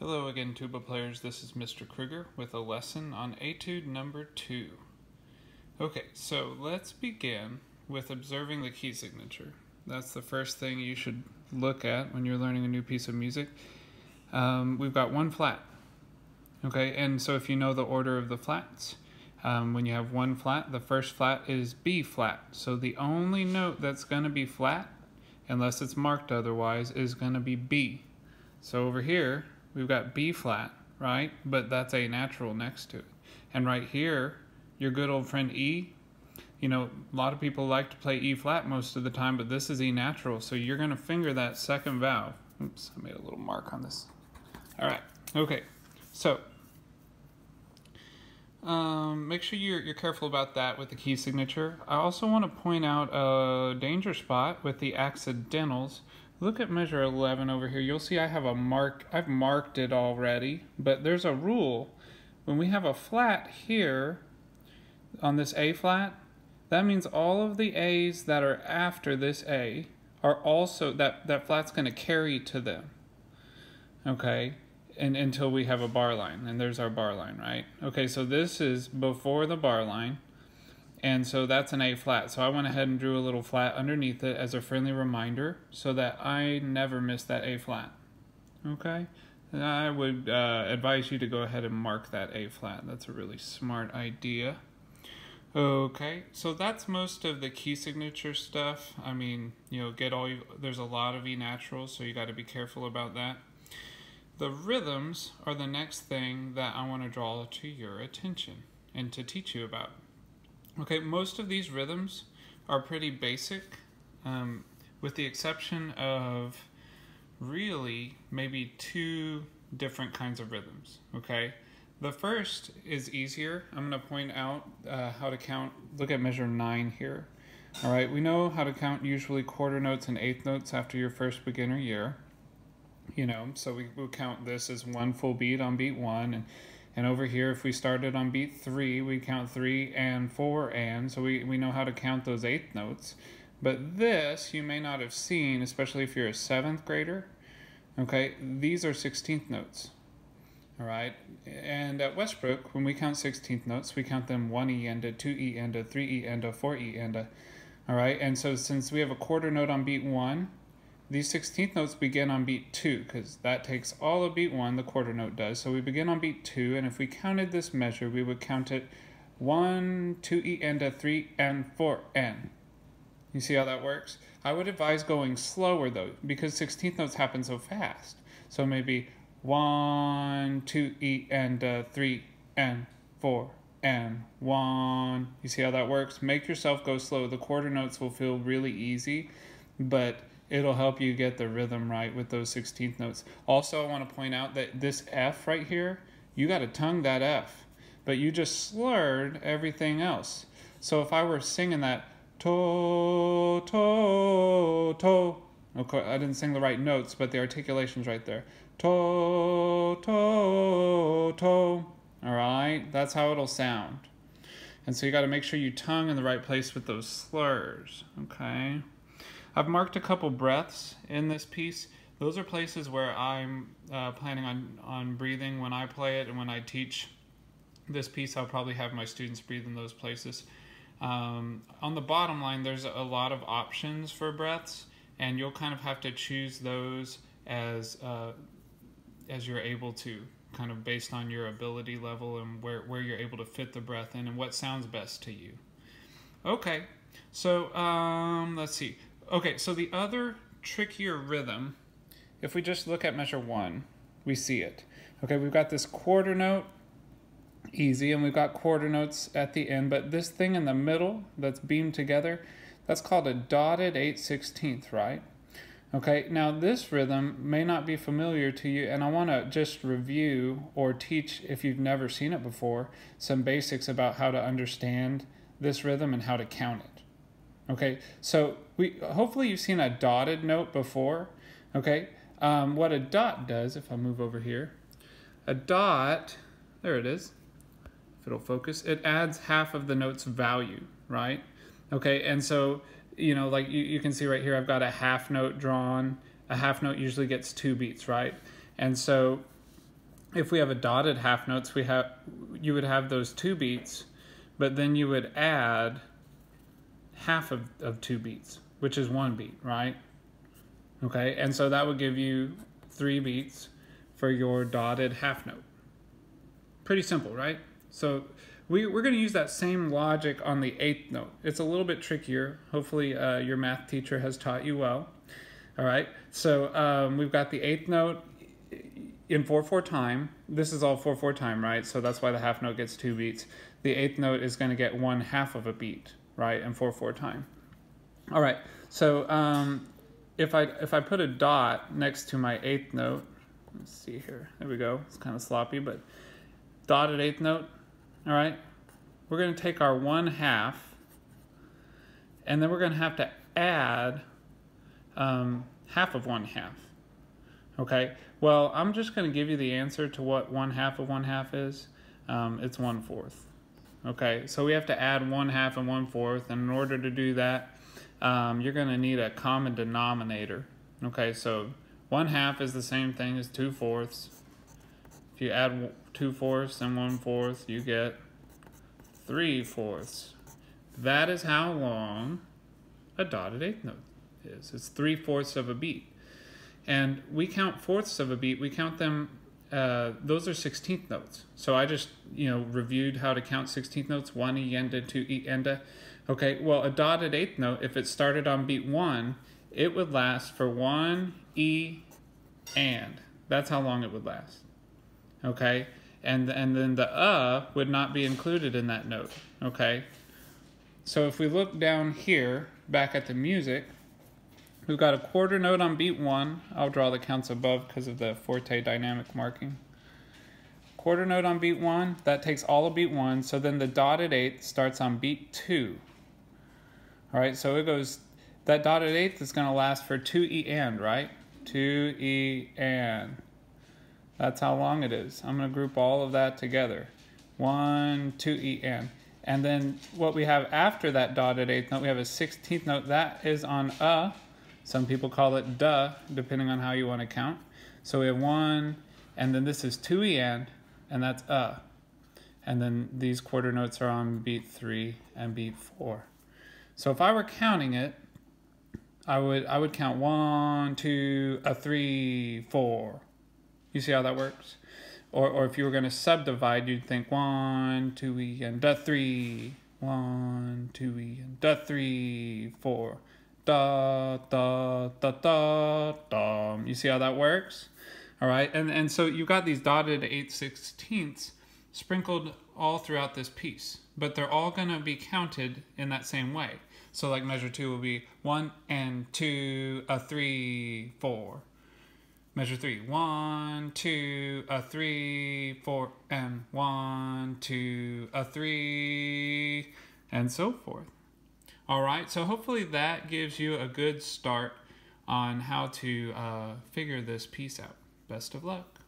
Hello again, tuba players. This is Mr. Krueger with a lesson on etude number two. Okay, so let's begin with observing the key signature. That's the first thing you should look at when you're learning a new piece of music. Um, we've got one flat. Okay, and so if you know the order of the flats, um, when you have one flat, the first flat is B flat. So the only note that's going to be flat, unless it's marked otherwise, is going to be B. So over here, we've got B flat, right? But that's a natural next to it. And right here, your good old friend E, you know, a lot of people like to play E flat most of the time, but this is E natural. So you're going to finger that second valve. Oops, I made a little mark on this. All right, okay. So um, make sure you're, you're careful about that with the key signature. I also want to point out a danger spot with the accidentals. Look at measure 11 over here. You'll see I have a mark. I've marked it already, but there's a rule. When we have a flat here on this A flat, that means all of the A's that are after this A are also, that, that flat's going to carry to them. Okay, and until we have a bar line and there's our bar line right okay so this is before the bar line and so that's an A flat so I went ahead and drew a little flat underneath it as a friendly reminder so that I never miss that A flat okay and I would uh, advise you to go ahead and mark that A flat that's a really smart idea Okay, so that's most of the key signature stuff. I mean, you know, get all you, there's a lot of E naturals, so you got to be careful about that. The rhythms are the next thing that I want to draw to your attention and to teach you about. Okay, most of these rhythms are pretty basic, um, with the exception of really maybe two different kinds of rhythms. Okay, the first is easier. I'm going to point out uh, how to count. Look at measure nine here. All right, we know how to count usually quarter notes and eighth notes after your first beginner year you know, so we would count this as one full beat on beat one. And, and over here, if we started on beat three, we count three and four and, so we, we know how to count those eighth notes. But this you may not have seen, especially if you're a seventh grader. Okay, these are 16th notes. All right, and at Westbrook, when we count 16th notes, we count them 1E and a 2E and a 3E and a 4E and all right, and so since we have a quarter note on beat one, these 16th notes begin on beat 2 because that takes all of beat 1, the quarter note does. So we begin on beat 2, and if we counted this measure, we would count it 1, 2E and a 3 and 4 N. You see how that works? I would advise going slower though because 16th notes happen so fast. So maybe 1, 2E and a 3 and 4 and 1. You see how that works? Make yourself go slow. The quarter notes will feel really easy, but it'll help you get the rhythm right with those 16th notes. Also, I want to point out that this F right here, you got to tongue that F, but you just slurred everything else. So if I were singing that to, to, to, okay, I didn't sing the right notes, but the articulation's right there. To, to, to. All right, that's how it'll sound. And so you got to make sure you tongue in the right place with those slurs, okay? I've marked a couple breaths in this piece. Those are places where I'm uh, planning on, on breathing when I play it and when I teach this piece, I'll probably have my students breathe in those places. Um, on the bottom line, there's a lot of options for breaths, and you'll kind of have to choose those as uh, as you're able to, kind of based on your ability level and where, where you're able to fit the breath in and what sounds best to you. Okay, so um, let's see. Okay, so the other trickier rhythm, if we just look at measure one, we see it. Okay, we've got this quarter note, easy, and we've got quarter notes at the end, but this thing in the middle that's beamed together, that's called a dotted 8 16th, right? Okay, now this rhythm may not be familiar to you, and I want to just review or teach, if you've never seen it before, some basics about how to understand this rhythm and how to count it. Okay, so we hopefully you've seen a dotted note before. Okay, um, what a dot does, if I move over here, a dot, there it is, if it'll focus, it adds half of the note's value, right? Okay, and so, you know, like you, you can see right here, I've got a half note drawn. A half note usually gets two beats, right? And so if we have a dotted half notes, we have you would have those two beats, but then you would add half of, of two beats, which is one beat, right? Okay, and so that would give you three beats for your dotted half note. Pretty simple, right? So we, we're going to use that same logic on the eighth note. It's a little bit trickier. Hopefully uh, your math teacher has taught you well. All right, so um, we've got the eighth note in 4-4 time. This is all 4-4 time, right? So that's why the half note gets two beats. The eighth note is going to get one half of a beat, right, in 4-4 time. All right, so um, if I if I put a dot next to my eighth note, let's see here. There we go. It's kind of sloppy, but dotted eighth note. All right, we're going to take our one half, and then we're going to have to add um, half of one half. Okay, well, I'm just going to give you the answer to what one half of one half is. Um, it's one fourth. Okay, so we have to add one half and one fourth, and in order to do that, um, you're going to need a common denominator. Okay, so one half is the same thing as two fourths. If you add two fourths and one fourth, you get three fourths. That is how long a dotted eighth note is. It's three fourths of a beat. And we count fourths of a beat, we count them, uh, those are 16th notes. So I just, you know, reviewed how to count 16th notes, one E enda, two E enda. Okay, well, a dotted eighth note, if it started on beat one, it would last for one E and. That's how long it would last. Okay, and, and then the uh would not be included in that note. Okay, so if we look down here, back at the music, We've got a quarter note on beat one. I'll draw the counts above because of the forte dynamic marking. Quarter note on beat one, that takes all of beat one. So then the dotted eighth starts on beat two. All right, so it goes, that dotted eighth is gonna last for two E and, right? Two E and. That's how long it is. I'm gonna group all of that together. One, two E and. And then what we have after that dotted eighth note, we have a 16th note. That is on a. Some people call it duh, depending on how you want to count. So we have one, and then this is two e and, and that's uh. And then these quarter notes are on beat three and beat four. So if I were counting it, I would I would count one, two, a three, four. You see how that works? Or or if you were going to subdivide, you'd think one, two e and da three, one, two e and da three, four da da da da da. You see how that works? All right, and and so you've got these dotted eight sixteenths sprinkled all throughout this piece, but they're all going to be counted in that same way. So like measure two will be one and two, a three, four. Measure three, one, two, a three, four, and one, two, a three, and so forth. All right, so hopefully that gives you a good start on how to uh, figure this piece out. Best of luck.